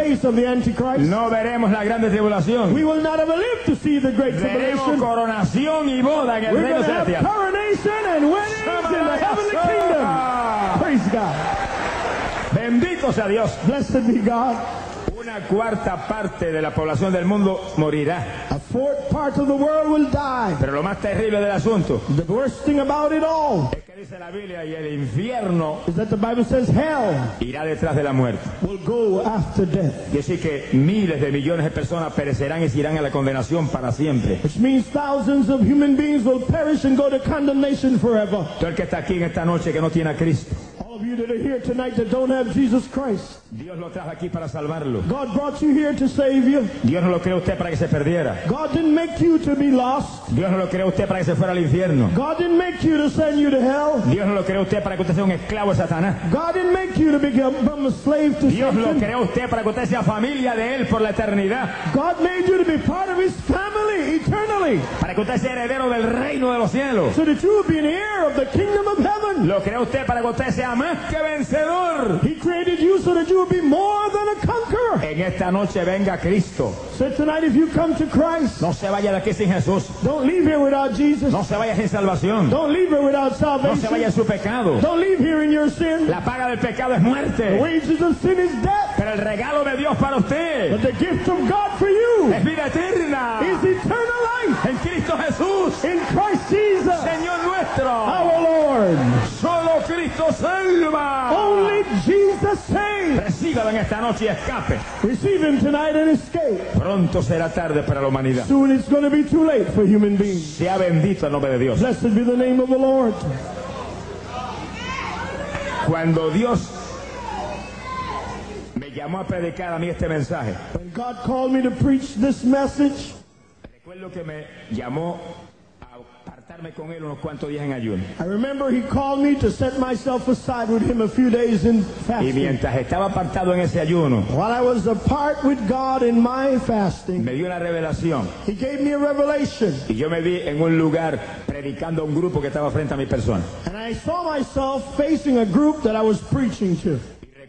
face of the Antichrist. No veremos la grande tribulación. We will not ever live to see the great Veremos tribulation. coronación y boda en el We're reino have celestial. coronation and weddings in the heavenly kingdom. Praise God. Bendito sea Dios. Blessed be God. Una cuarta parte de la población del mundo morirá. A fourth part of the world will die. Pero lo más terrible del asunto The worst thing about it all es que dice la Biblia y el infierno is that the Bible says hell irá detrás de la muerte. will go after death. Y así que miles de millones de personas perecerán y se irán a la condenación para siempre. Which means thousands of human beings will perish and go to condemnation forever. Todo el que está aquí en esta noche que no tiene a Cristo, All of you that are here tonight that don't have Jesus Christ, Dios lo trajo aquí para salvarlo. God brought you here to save you. Dios no lo creó usted para que se perdiera. God didn't make you to be lost. Dios no lo creó usted para que se fuera al infierno. God didn't make you to send you to hell. Dios no lo creó usted para que usted sea un esclavo de Satanás. God didn't make you to become a slave to Dios lo Satan. creó a usted para que usted sea familia de Él por la eternidad. God made you to be part of His family eternally, Para que usted sea heredero del reino de los cielos. so that you will be an heir of the kingdom of heaven. Lo creó usted para que usted sea más que vencedor. He created you so that you will be more than a conqueror. En esta noche venga Cristo. So tonight, if you come to Christ, No se vaya de aquí sin Jesús. don't leave here without Jesus. No se vaya sin salvación. Don't leave here without No se vaya en salvation. su pecado. Don't leave here in your sin. La paga del pecado es The muerte. wages of sin is death. Pero el regalo de Dios para usted But the gift of God for you es vida eterna. is eternal life En Cristo Jesús, esta noche y escape. Receive Him tonight and escape. Pronto será tarde para la humanidad. Soon it's going to be too late for human beings. Sea bendito el nombre de Dios. Blessed be the name of the Lord. Cuando Dios me llamó a predicar a mí este mensaje, When God called me to preach this message, recuerdo que me llamó a apartarme con él unos cuantos días en ayuno. I remember He called me to set myself aside with Him a few days in Y fasting. mientras estaba apartado en ese ayuno, While I was apart with God in my fasting, me dio una revelación. He gave me a revelation. Y yo me vi en un lugar predicando a un grupo que estaba frente a mi persona. And I saw myself facing a group that I was preaching to.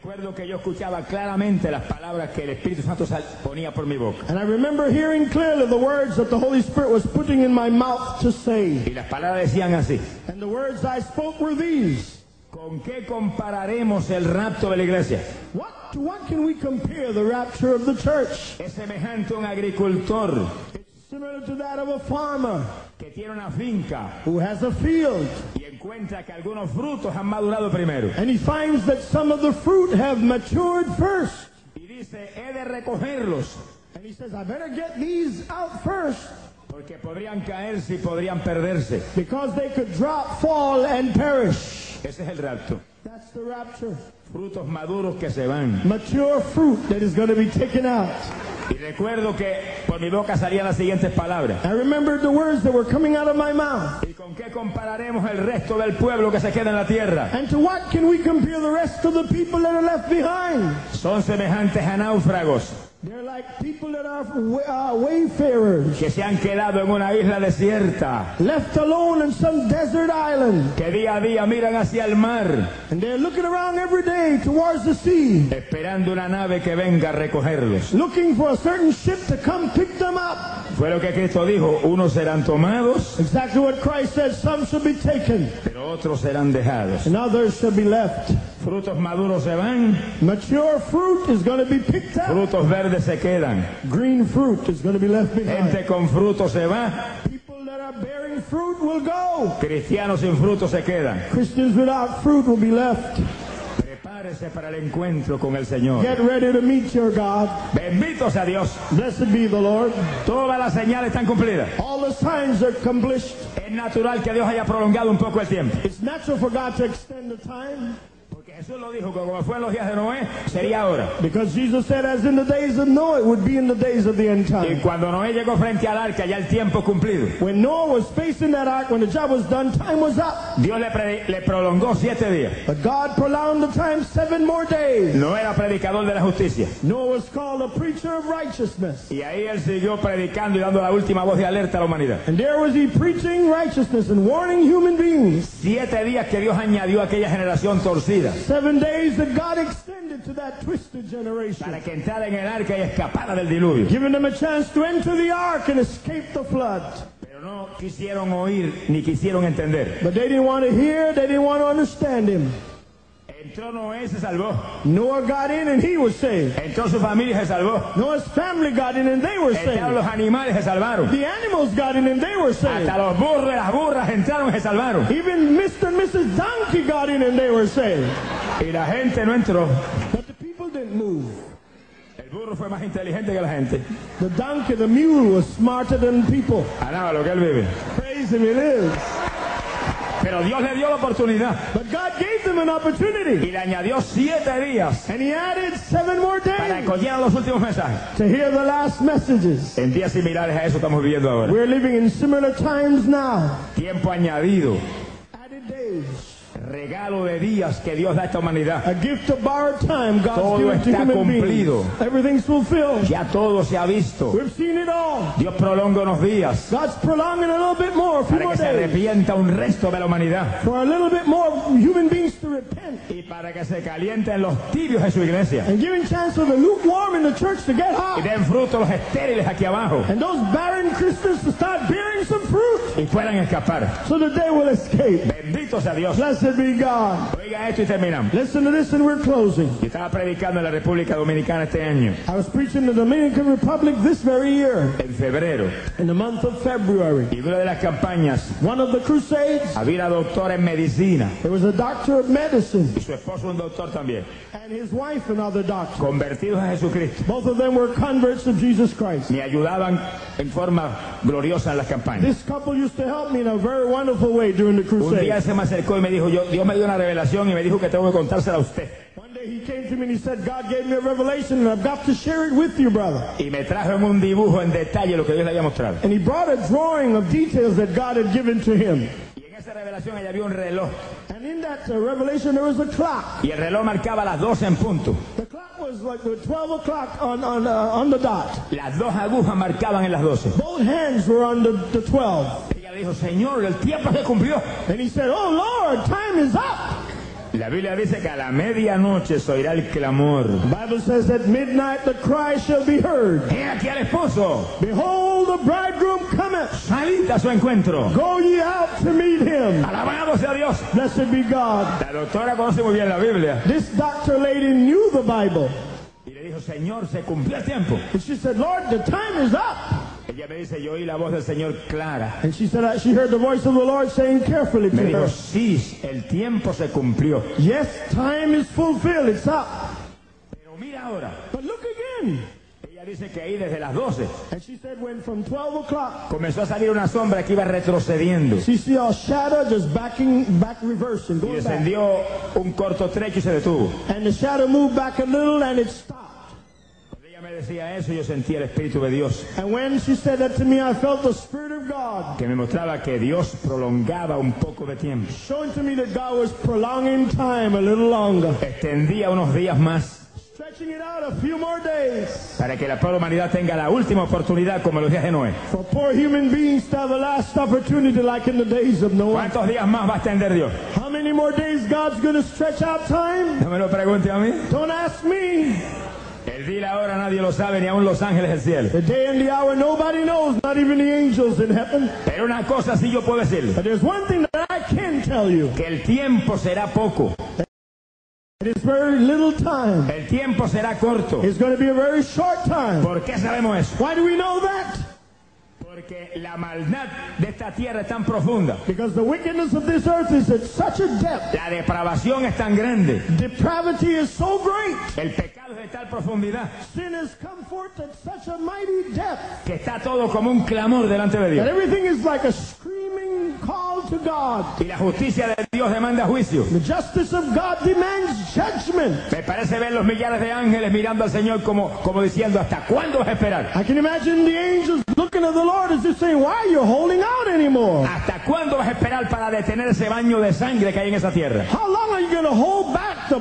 Recuerdo que yo escuchaba claramente las palabras que el Espíritu Santo ponía por mi boca. And I remember hearing clearly the words that the Holy Spirit was putting in my mouth to say. Y las palabras decían así. And the words I spoke were these. ¿Con qué compararemos el rapto de la iglesia? What, to what can we compare the rapture of the church? Es semejante a un agricultor It's similar to that of a farmer que tiene una finca who has a field encuentra que algunos frutos han madurado primero. and he finds that some of the fruit have matured first. Y dice, he de recogerlos And he says, I better get these out first porque podrían caerse y podrían perderse. because they could drop, fall, and perish. Ese es el rapto. That's the rapture. Frutos maduros que se van. Mature fruit that is going to be taken out. Y recuerdo que por mi boca salían las siguientes palabras. I remembered the words that were coming out of my mouth. ¿Y con qué compararemos el resto del pueblo que se queda en la tierra? And to what can we compare the rest of the people that are left behind? Son semejantes a náufragos They're like people that are wayfarers, que se han quedado en una isla desierta, left alone in some desert island. que día a día miran hacia el mar, And they're looking around every day towards the sea, esperando una nave que venga a recogerlos. looking for a certain ship to come pick them up. Fue lo que Cristo dijo, unos serán tomados, Exactly what Christ said, some shall be taken, pero otros serán dejados. and others shall be left. Frutos maduros se van, Mature fruit is going to be picked up. frutos verdes se quedan. Green fruit is going to be left behind. Gente con frutos se va, People that are bearing fruit will go. cristianos sin frutos se quedan. Christians without fruit will be left. Prepárese para el encuentro con el Señor. Get ready to meet your God. Bendito sea Dios. Blessed be the Lord. Todas las señales están cumplidas. All the signs are accomplished. Es natural que Dios haya prolongado un poco el tiempo. It's natural for God to extend the time Jesús lo dijo, como fue en los días de Noé, sería ahora. because Jesus said, as in the days of Noah, it would be in the days of the end Y time. cuando Noé llegó frente al arca, ya el tiempo cumplido. When Noah was facing that ark, when the job was done, time was up. Dios le, pre- le prolongó siete días. But God prolonged the time seven more days. No era predicador de la justicia. Noah was called a preacher of righteousness. Y ahí él siguió predicando y dando la última voz de alerta a la humanidad. And there was he preaching righteousness and warning human beings. Siete días que Dios añadió a aquella generación torcida. Seven days that God extended to that twisted generation. para que entrara en el arca y escapara del diluvio. Giving them a chance to enter the ark and escape the flood. Pero no quisieron oír ni quisieron entender. But they didn't want to hear, they didn't want to understand him. Entró Noé, se salvó. Noah got in and he was saved. Entró su familia, se salvó. Noah's family got in and they were Entraron saved. los animales, se salvaron. The animals got in and they were saved. Hasta los burros y las burras entraron y se salvaron. Even Mr. and Mrs. Donkey got in and they were saved. Y la gente no entró. But the people didn't move. El burro fue más inteligente que la gente. The donkey, the mule, was smarter than people. Alaba lo que él vive. Praise him, he lives. Pero Dios le dio la oportunidad But God gave them an opportunity. y le añadió siete días And he added seven more para days que oyeran los últimos mensajes. to hear the last messages. En días similares a eso estamos viviendo ahora. We're living in similar times now. Tiempo añadido, Added days. Regalo de días que Dios da a esta humanidad. A gift of borrowed time God's Todo given to está human cumplido. beings. Everything's fulfilled. Ya todo se ha visto. We've seen it all. Dios prolonga unos días God's prolonging a little bit more, a few para more que se arrepienta un resto de la humanidad for a little bit more human beings to repent. y para que se calienten los tibios de su iglesia And giving chance for the lukewarm in the church to get y hot. den fruto los estériles aquí abajo And those barren Christians to start bearing some fruit y puedan escapar. so that they will escape. Bendito sea Dios. Blessed be God. Oiga esto y terminamos. Listen to this and we're closing. Yo estaba predicando en la República Dominicana este año, I was preaching in the Dominican Republic this very year, en febrero, in the month of February. y una de las campañas One of the crusades, había una doctora en medicina there was a doctor of medicine y su esposo un doctor también, and his wife another doctor. convertidos a Jesucristo. Both of them were converts of Jesus Christ. Me ayudaban en forma gloriosa en las campañas. This couple used to help me in a very wonderful way during the Un día crusade. se me acercó y me dijo, yo, Dios me dio una revelación y me dijo que tengo que contársela a usted. One day he came to me and he said, God gave me a revelation and I've got to share it with you, brother. Y me trajo en un dibujo en detalle lo que Dios le había mostrado. And he brought a drawing of details that God had given to him. Y en esa revelación había un reloj. And in that uh, revelation there was a clock. Y el reloj marcaba las 12 en punto. The clock was like the 12 o'clock on, on, uh, on the dot. Las dos agujas marcaban en las 12. Both hands were on the, the 12. Ella dijo, Señor, el tiempo se cumplió. And he said, Oh Lord, time is up. La Biblia dice que a la medianoche se oirá el clamor. Bible says at midnight the cry shall be heard. He aquí al esposo. Behold, the bridegroom cometh. Salid a su encuentro. Go ye out to meet him. Alabado sea Dios. Blessed be God. La doctora conoce muy bien la Biblia. This doctor lady knew the Bible. Y le dijo, Señor, se cumplió el tiempo. And she said, Lord, the time is up. Ella me dice, yo oí la voz del Señor clara. And she said, she heard the voice of the Lord saying carefully to Me dijo, her, sí, el tiempo se cumplió. Yes, time is fulfilled. It's up. Pero mira ahora. But look again. Ella dice que ahí desde las 12 And she said, when from 12 o'clock, comenzó a salir una sombra que iba retrocediendo. she saw a shadow just backing, back reversing, Y going back. descendió un corto trecho y se detuvo. And the shadow moved back a little and it stopped. Me decía eso, yo sentía el Espíritu de Dios And when she said that to me, I felt the Spirit of God que me mostraba que Dios prolongaba un poco de tiempo. showing to me that God was prolonging time a little longer, Extendía unos días más stretching it out a few more days para que la pobre humanidad tenga la última oportunidad como en los días de Noé. for poor human beings to have a last opportunity like in the days of Noah. ¿Cuántos días más va a extender Dios? How many more days God's going to stretch out time? No me lo pregunte a mí. Don't ask me. El día y la hora nadie lo sabe, ni aun los ángeles del cielo. The day and the hour nobody knows, not even the angels in heaven. Pero una cosa sí yo puedo decirle, But there's one thing that I can tell you. que el tiempo será poco, It is very little time. el tiempo será corto. It's going to be a very short time. ¿Por qué sabemos eso? Why do we know that? Porque la maldad de esta tierra es tan profunda, Because the wickedness of this earth is at such a depth. la depravación es tan grande, Depravity is so great. el pecado es de tal profundidad, Sin has come forth at such a mighty depth que está todo como un clamor delante de Dios. everything is like a God. Y la justicia de Dios demanda juicio. The justice of God demands judgment. Me parece ver los millares de ángeles mirando al Señor como, como diciendo, ¿hasta cuándo vas a esperar? I can imagine the angels looking at the Lord as if saying, Why are you holding out anymore? ¿Hasta cuándo vas a esperar para detener ese baño de sangre que hay en esa tierra? How long are you going to hold back the,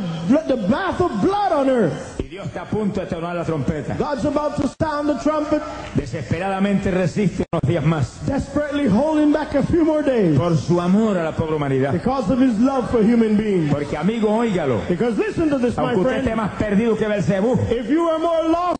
the bath of blood on earth? Dios está a punto de tornar la trompeta. God's about to sound the trumpet, Desesperadamente resiste unos días más desperately holding back a few more days por su amor a la pobre humanidad. because of his love for human beings. Porque amigo, óigalo. Because listen to this, my Aunque usted esté más perdido que Belcebú, If you are more lost